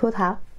葡萄。